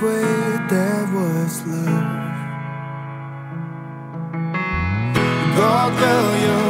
this way there was love. Oh, girl, you